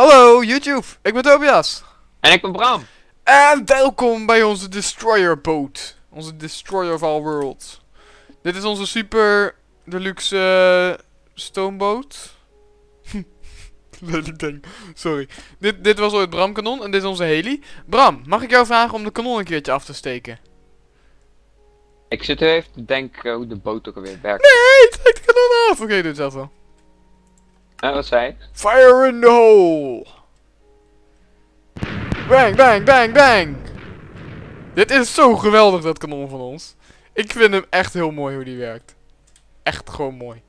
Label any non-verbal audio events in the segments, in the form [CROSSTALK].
Hallo YouTube, ik ben Tobias. En ik ben Bram. En welkom bij onze Destroyer boot. Onze Destroyer of all worlds. Dit is onze super deluxe uh, stoomboot. [LAUGHS] Lelijk ding, sorry. Dit, dit was ooit Bram kanon en dit is onze heli. Bram, mag ik jou vragen om de kanon een keertje af te steken? Ik zit even te denken hoe de boot ook alweer werkt. Nee, steek de kanon af! Oké, doe het zelf wel. Uh, wat zei Fire in the hole! Bang, bang, bang, bang! Dit is zo geweldig, dat kanon van ons. Ik vind hem echt heel mooi hoe die werkt. Echt gewoon mooi.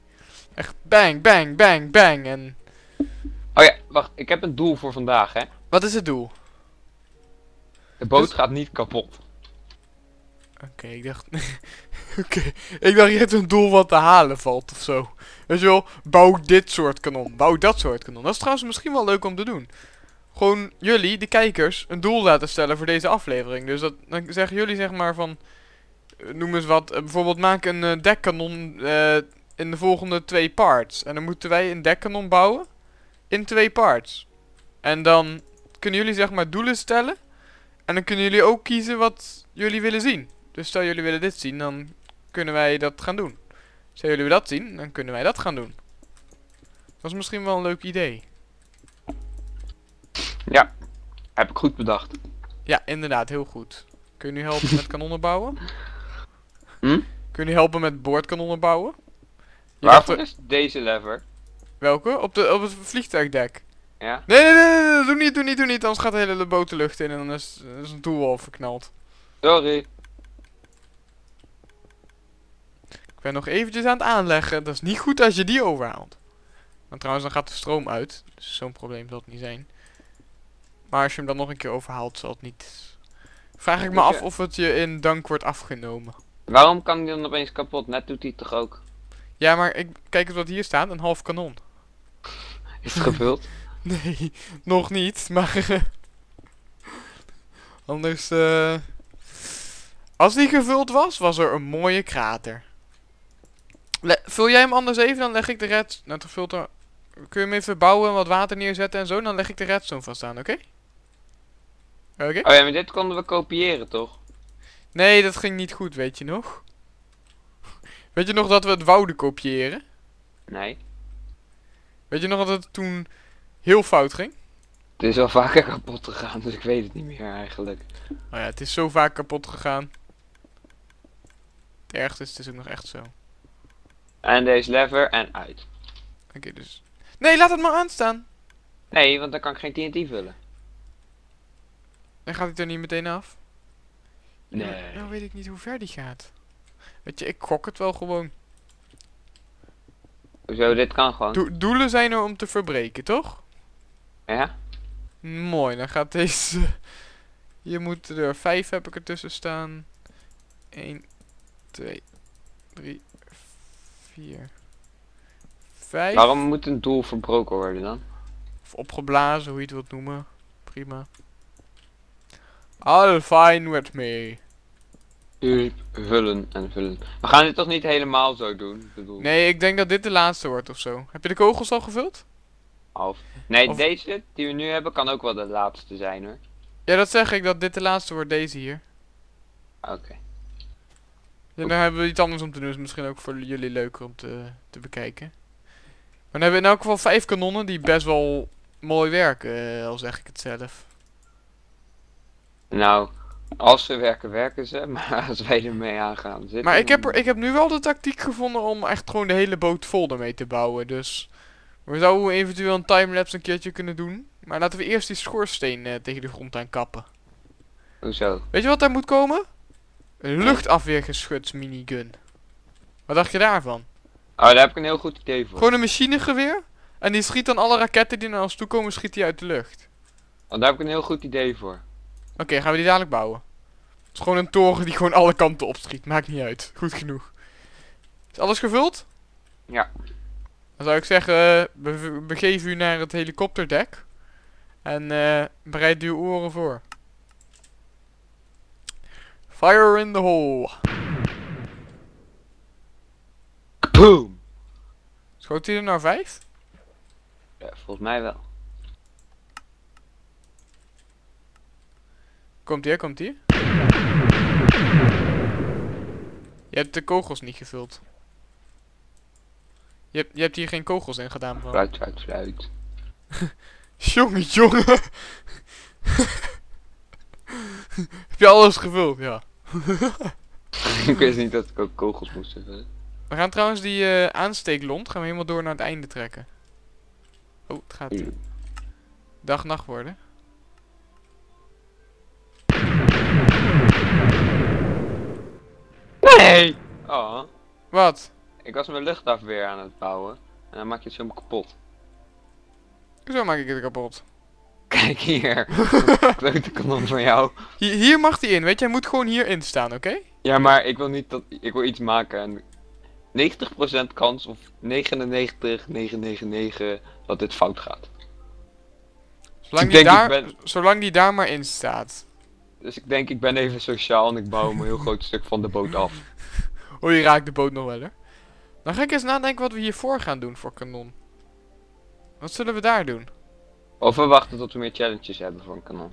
Echt bang, bang, bang, bang en... Oh ja, wacht. Ik heb een doel voor vandaag, hè. Wat is het doel? De boot Dus- gaat niet kapot. Oké, ik dacht... [LAUGHS] Oké, ik dacht je hebt een doel wat te halen valt of zo. Weet je wel, bouw dit soort kanon, bouw dat soort kanon. Dat is trouwens misschien wel leuk om te doen. Gewoon jullie, de kijkers, een doel laten stellen voor deze aflevering. Dus dat, dan zeggen jullie zeg maar van... eh, Noem eens wat, eh, bijvoorbeeld maak een eh, dekkanon in de volgende twee parts. En dan moeten wij een dekkanon bouwen in twee parts. En dan kunnen jullie zeg maar doelen stellen. En dan kunnen jullie ook kiezen wat jullie willen zien. Dus stel jullie willen dit zien, dan kunnen wij dat gaan doen. Stel jullie willen dat zien, dan kunnen wij dat gaan doen. Dat is misschien wel een leuk idee. Ja, heb ik goed bedacht. Ja, inderdaad, heel goed. Kun je nu helpen met kanonnen bouwen? [LAUGHS] Hm? Kun je nu helpen met boordkanonnen bouwen? Je Waarvoor is deze lever? Welke? Op, de, op het vliegtuigdek. Ja? Nee, nee, nee, nee, nee, doe niet, doe niet, doe niet. Anders gaat de hele boot de lucht in en dan is, is een doel al verknald. Sorry. Ik ben nog eventjes aan het aanleggen. Dat is niet goed als je die overhaalt. Want trouwens, dan gaat de stroom uit. Dus zo'n probleem zal het niet zijn. Maar als je hem dan nog een keer overhaalt, zal het niet... Vraag ik me af of het je in dank wordt afgenomen. Waarom kan die dan opeens kapot? Net doet hij toch ook? Ja, maar ik, kijk eens wat hier staat. Een half kanon. [LAUGHS] Is het gevuld? [LAUGHS] Nee, nog niet. Maar... [LAUGHS] Anders... eh Als die gevuld was, was er een mooie krater. Le- vul jij hem anders even, dan leg ik de red... Nou, toch vult er... Kun je hem even bouwen en wat water neerzetten en zo? Dan leg ik de redstone vast aan, oké? Oké? Oh ja, maar dit konden we kopiëren toch? Nee, dat ging niet goed, weet je nog? Weet je nog dat we het wouden kopiëren? Nee. Weet je nog dat het toen heel fout ging? Het is al vaker kapot gegaan, dus ik weet het niet meer eigenlijk. Oh ja, het is zo vaak kapot gegaan. Het ergste is, het is ook nog echt zo. En deze lever en uit. Oké, dus... Nee, laat het maar aanstaan. Nee, want dan kan ik geen TNT vullen. Dan gaat hij er niet meteen af. Nee. nou weet ik niet hoe ver die gaat. Weet je, ik gok het wel gewoon. Zo, dit kan gewoon. Do- doelen zijn er om te verbreken, toch? Ja? Mooi, dan gaat deze... Hier moeten er vijf heb ik ertussen staan. 1, 2, 3, 4, 5. Waarom moet een doel verbroken worden dan? Of opgeblazen, hoe je het wilt noemen. Prima. All fine with me. Vullen en vullen. We gaan dit toch niet helemaal zo doen? Bedoel, Nee, ik denk dat dit de laatste wordt of zo. Heb je de kogels al gevuld? half. Nee, Of- deze die we nu hebben kan ook wel de laatste zijn hoor. Ja, dat zeg ik, dat dit de laatste wordt, deze hier. Oké. Ja, dan hebben we iets anders om te doen, is misschien ook voor jullie leuker om te, te bekijken. Maar dan hebben we in elk geval vijf kanonnen die best wel mooi werken, eh, al zeg ik het zelf. Nou, als ze werken, werken ze. [LAUGHS] Maar als wij ermee aangaan zitten... Maar ik heb, er, ik heb nu wel de tactiek gevonden om echt gewoon de hele boot vol ermee te bouwen, dus... We zouden eventueel een timelapse een keertje kunnen doen. Maar laten we eerst die schoorsteen eh, tegen de grond aan kappen. Hoezo? Weet je wat daar moet komen? Een luchtafweergeschuts minigun. Wat dacht je daarvan? Oh, daar heb ik een heel goed idee voor. Gewoon een machinegeweer. En die schiet dan alle raketten die naar ons toe komen, schiet die uit de lucht. Want daar heb ik een heel goed idee voor. Oké, gaan we die dadelijk bouwen. Het is gewoon een toren die gewoon alle kanten opschiet. Maakt niet uit. Goed genoeg. Is alles gevuld? Ja. Dan zou ik zeggen, eh, be begeef u naar het helikopterdek. En eh, bereid uw oren voor. Fire in the hole. Boom. Schoot hij er nou vijf? Ja, volgens mij wel. Komt hier, komt hier. Je hebt de kogels niet gevuld. Je hebt, je hebt hier geen kogels in gedaan, bro. Fruit, sluit, sluit. [LAUGHS] jongen, jongen. [LAUGHS] Heb je alles gevuld? Ja. [LAUGHS] ik wist niet dat ik ook kogels moest vullen. We gaan trouwens die eh, aansteeklont gaan we helemaal door naar het einde trekken. Oh, het gaat dag-nacht worden. Nee! Oh, Wat? ik was mijn luchtafweer aan het bouwen. En dan maak je het zo kapot. Zo maak ik het kapot. Kijk hier. [LAUGHS] Grote kanon van jou. Hier, hier mag die in, weet je? Hij moet gewoon hierin staan, oké? Ja, maar ik wil niet dat... Ik wil iets maken en... 90% kans of 99, 999 dat dit fout gaat. Zolang, die daar, ben- zolang die daar maar in staat. Dus ik denk ik ben even sociaal en ik bouw een heel groot stuk van de boot af. [LAUGHS] Oh, je raakt de boot nog wel, hè? Dan ga ik eens nadenken wat we hiervoor gaan doen voor kanon. Wat zullen we daar doen? Of we wachten tot we meer challenges hebben voor een kanon.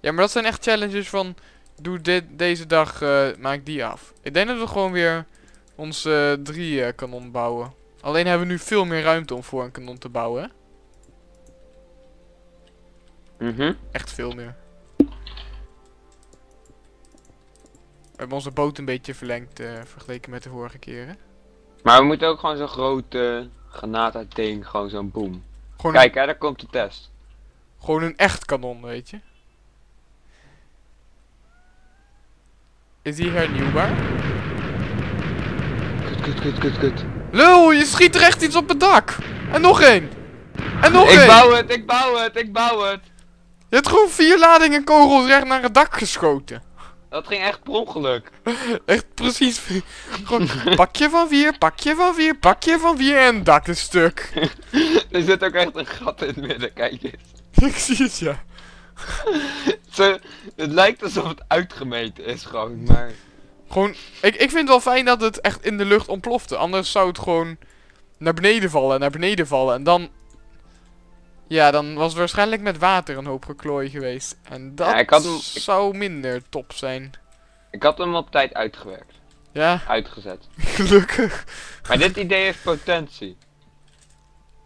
Ja, maar dat zijn echt challenges van... Doe dit, deze dag, eh, maak die af. Ik denk dat we gewoon weer ons eh, drie eh, kanon bouwen. Alleen hebben we nu veel meer ruimte om voor een kanon te bouwen? Mhm. Echt veel meer. We hebben onze boot een beetje verlengd vergeleken met de vorige keren. Maar we moeten ook gewoon zo'n grote granaat uit ding, gewoon zo'n boom. Gewoon, Kijk hè, daar komt de test. Gewoon een echt kanon, weet je. Is die hernieuwbaar? Kut, kut, kut, kut, kut. Lul, je schiet er echt iets op het dak! En nog één! En nog Ik één! bouw het, ik bouw het, ik bouw het. Je hebt gewoon vier ladingen kogels recht naar het dak geschoten. Dat ging echt per ongeluk. [LAUGHS] Echt precies. Gewoon pakje van vier, pakje van vier, pakje van vier en dak is stuk. [LAUGHS] er zit ook echt een gat in het midden, kijk eens. [LAUGHS] Ik zie het, ja. Zo, het lijkt alsof het uitgemeten is gewoon, maar... Gewoon, ik, ik vind het wel fijn dat het echt in de lucht ontplofte. Anders zou het gewoon naar beneden vallen, naar beneden vallen. En dan... Ja, dan was het waarschijnlijk met water een hoop geklooi geweest. En dat Ja, ik had hem- ik- zou minder top zijn. Ik had hem op tijd uitgewerkt. Ja, Uitgezet. [LAUGHS] gelukkig. Maar dit idee heeft potentie.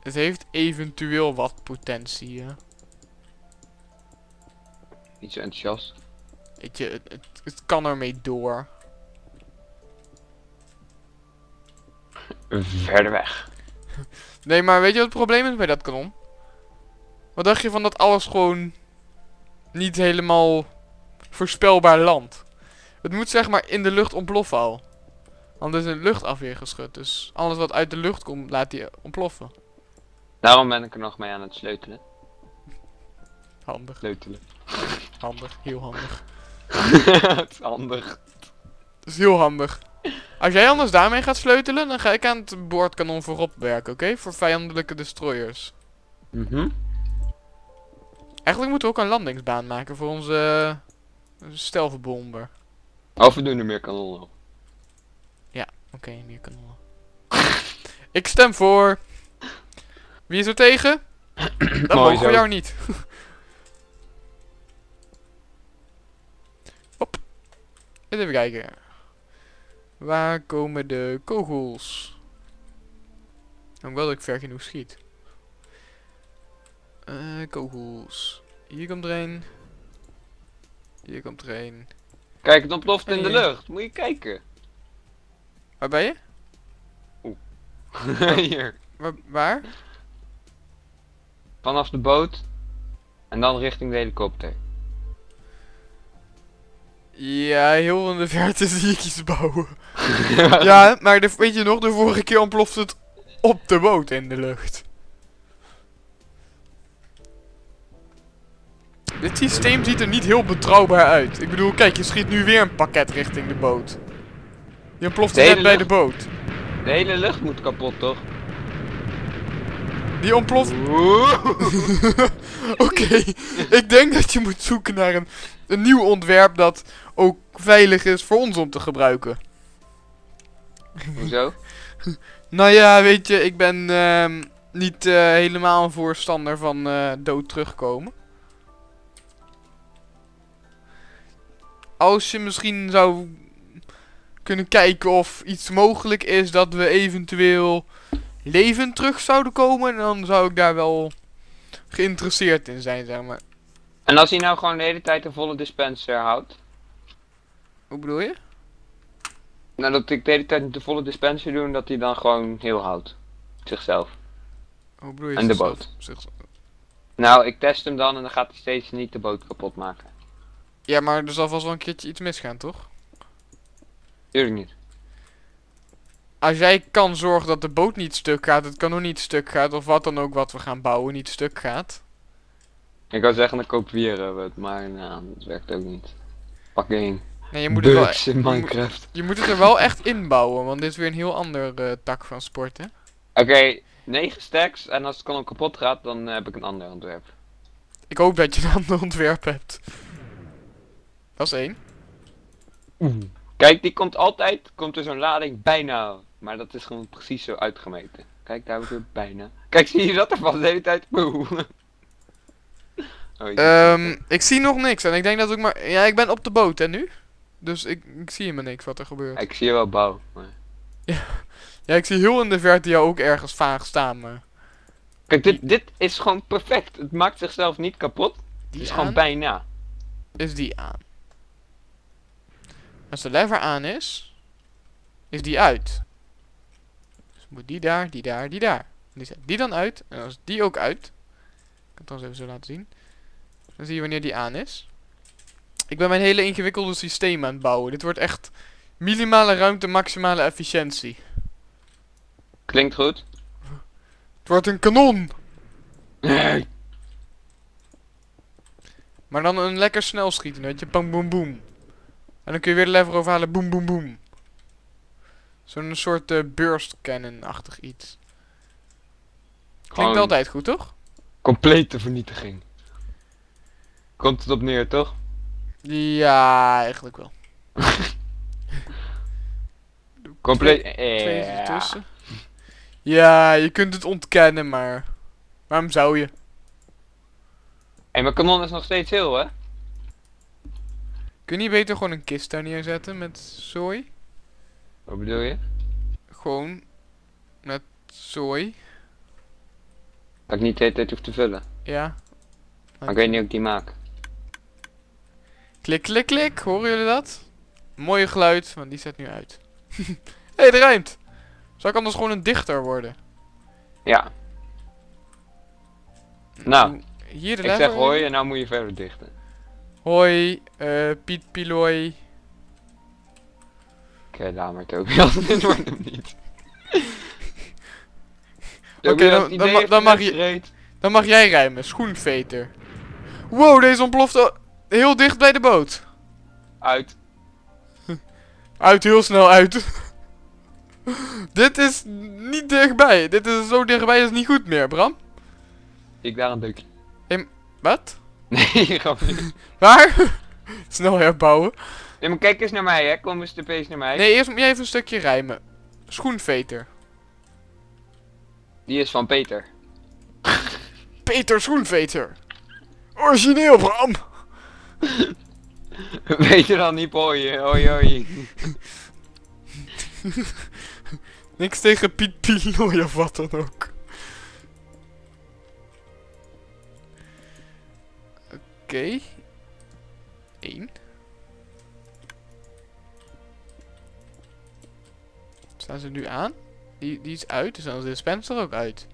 Het heeft eventueel wat potentie, ja. Niet zo enthousiast. Weet je, het, het, het kan ermee door. Verder weg. Nee, maar weet je wat het probleem is bij dat kanon? Wat dacht je van dat alles gewoon niet helemaal voorspelbaar landt? Het moet zeg maar in de lucht ontploffen al. Anders is het luchtafweer geschud. Dus alles wat uit de lucht komt, laat die ontploffen. Daarom ben ik er nog mee aan het sleutelen. Handig, Sleutelen. handig, heel handig. [LAUGHS] het is handig. Dat is heel handig. Als jij anders daarmee gaat sleutelen, dan ga ik aan het boordkanon voorop werken, oké? Voor vijandelijke destroyers. Mhm. Eigenlijk moeten we ook een landingsbaan maken voor onze uh, stelvenbomber. Of we doen er meer kanonnen op. Oké, meer kanonnen. [LAUGHS] ik stem voor. Wie is er tegen? [CLEARS THROAT] Dat mogen we jou niet. [LAUGHS] Hop. Even kijken. Waar komen de kogels? Ik wel dat ik ver genoeg schiet. Eh, kogels. Hier komt er een. Hier komt er een. Kijk, het ontploft in de lucht. Moet je kijken. Waar ben je? [LAUGHS] Hier. Waar? waar? Vanaf de boot. En dan richting de helikopter. Ja, heel in de verte [LAUGHS] zie ik iets bouwen. [LAUGHS] ja, maar de, weet je nog, de vorige keer ontploft het op de boot in de lucht. Dit systeem ziet er niet heel betrouwbaar uit. Ik bedoel, kijk, je schiet nu weer een pakket richting de boot. Je ontploft De net bij de boot. De hele lucht moet kapot, toch? Die ontploft... [LAUGHS] Oké, ik denk dat je moet zoeken naar een, een nieuw ontwerp dat ook veilig is voor ons om te gebruiken. Hoezo? [LAUGHS] Nou ja, weet je, ik ben ehm, niet eh, helemaal een voorstander van eh, dood terugkomen. Als je misschien zou kunnen kijken of iets mogelijk is dat we eventueel levend terug zouden komen, dan zou ik daar wel geïnteresseerd in zijn, zeg maar. En als hij nou gewoon de hele tijd een volle dispenser houdt. Hoe bedoel je? Nou, dat ik de hele tijd de volle dispenser doe en dat hij dan gewoon heel houdt. Zichzelf. Hoe bedoel je? En de zichzelf- boot. zich- Nou, ik test hem dan en dan gaat hij steeds niet de boot kapot maken. Ja, maar er zal vast wel een keertje iets misgaan, toch? Tuurlijk niet. Als jij kan zorgen dat de boot niet stuk gaat, het kanon niet stuk gaat, of wat dan ook wat we gaan bouwen niet stuk gaat. Ik wou zeggen, dan kopiëren we het, maar nou, dat werkt ook niet. Fucking Nee, je moet, het wel, in je moet- Minecraft. je moet het er wel echt inbouwen, want dit is weer een heel ander eh, tak van sport, hè? Oké, 9 stacks en als het kanon kapot gaat, dan heb ik een ander ontwerp. Ik hoop dat je een [LAUGHS] ander ontwerp hebt. Dat is één. Kijk, die komt altijd, komt er zo'n lading bijna. Maar dat is gewoon precies zo uitgemeten. Kijk, daar heb ik weer bijna. Kijk, zie je dat er van de hele tijd? Boe. [LAUGHS] Oh, Ehm, ik zie nog niks en ik denk dat ik maar... Ja, ik ben op de boot, hè, nu? Dus ik, ik zie helemaal niks wat er gebeurt. ik zie je wel bouw. Maar... Ja, ik zie heel in de verte jou ook ergens vaag staan, maar... Kijk, dit, dit is gewoon perfect. Het maakt zichzelf niet kapot. Het Die is aan, gewoon bijna. is die aan. Als de lever aan is, is die uit. Dus moet die daar, die daar, die daar. Die zet die dan uit. En als die ook uit. Ik kan het trouwens even zo laten zien. Dan zie je wanneer die aan is. Ik ben mijn hele ingewikkelde systeem aan het bouwen. Dit wordt echt minimale ruimte, maximale efficiëntie. Klinkt goed. Het wordt een kanon! Nee. Maar dan een lekker snel schieten, weet je. Bam, boom, boom. En dan kun je weer de lever overhalen. Boom, boom, boom. Zo'n soort eh, burst cannon-achtig iets. Klinkt Gewoon altijd goed, toch? complete vernietiging. Komt het op neer, toch? Ja, eigenlijk wel. [LAUGHS] Compleet. Twee Ja. ertussen. Ja, je kunt het ontkennen, maar... Waarom zou je? Hé, mijn kanon is nog steeds heel, hè? Kun je beter gewoon een kist daar neerzetten met zooi? Wat bedoel je? Gewoon met zooi. Dat ik niet de hele tijd hoef te vullen. Ja. Maar ik weet niet hoe ik die maak. Klik, klik, klik. Horen jullie dat? Mooie geluid, want die zet nu uit. Hé, [LAUGHS] hey, het rijmt. Zou ik anders gewoon een dichter worden? Ja, Nou, Hier de ik zeg hoi en nou moet je verder dichten. Hoi, eh, Piet Pilooi. Oké, laat maar Tobias, dit wordt hem niet. [LAUGHS] Oké, dan- dan ma- mag je-. Dan mag jij rijmen. Schoenveter. Wow, deze ontplofte heel dicht bij de boot. Uit. [LAUGHS] Uit, heel snel uit. [LAUGHS] Dit is niet dichtbij. Dit is zo dichtbij is niet goed meer, Bram. Ik daar een deukje. Wat? Nee, [LAUGHS] grapje. niet. Waar? [LAUGHS] Snel herbouwen. Nee, maar kijk eens naar mij, hè. Kom eens de pees naar mij. Nee, eerst moet jij even een stukje rijmen. Schoenveter. Die is van Peter. [LAUGHS] Peter Schoenveter. Origineel, Bram. Beter dan niet hoi, hoi, hoi. Niks tegen Piet Pilooi of wat dan ook. Oké. Eén. Staan ze nu aan? Die, die is uit, dus dan is de dispenser ook uit.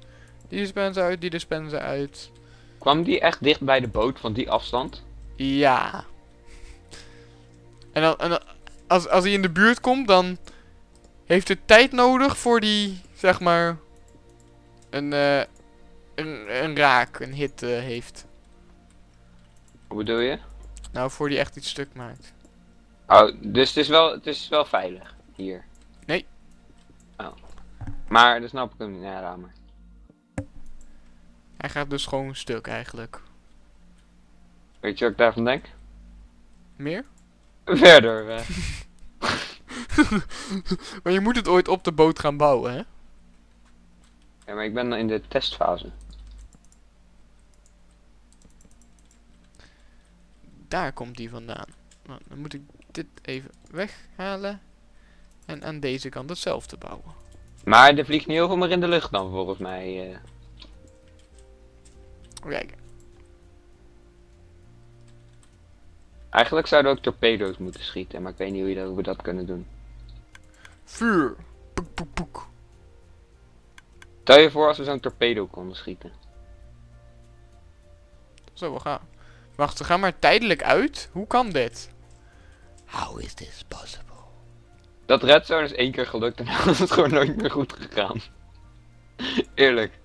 Die dispenser uit, die dispenser uit. Kwam die echt dicht bij de boot van die afstand? Ja. En, dan, en dan, als, als hij in de buurt komt, dan heeft het tijd nodig voor die, zeg maar, een, eh, een, een raak, een hit heeft. Hoe bedoel je? Nou, voor die echt iets stuk maakt. Oh, dus het is wel, het is wel veilig. Hier. Nee. Oh. Maar, dat snap ik hem niet. Ja, maar. Hij gaat dus gewoon stuk eigenlijk. Weet je wat ik daarvan denk? Meer? [LAUGHS] Verder. eh. [LAUGHS] Maar je moet het ooit op de boot gaan bouwen, hè? Ja, maar ik ben in de testfase. Daar komt die vandaan. Nou, dan moet ik dit even weghalen. En aan deze kant hetzelfde bouwen. Maar er vliegt niet heel veel meer in de lucht dan volgens mij. eh. Kijk, Eigenlijk zouden we ook torpedo's moeten schieten, maar ik weet niet hoe, je dat, hoe we dat kunnen doen. vuur. Poek, poek, poek. Stel je voor als we zo'n torpedo konden schieten. Zo, we gaan. Wacht, we gaan maar tijdelijk uit. Hoe kan dit? How is this possible? Dat redzone is één keer gelukt en dan is het gewoon nooit meer goed gegaan. [LAUGHS] Eerlijk.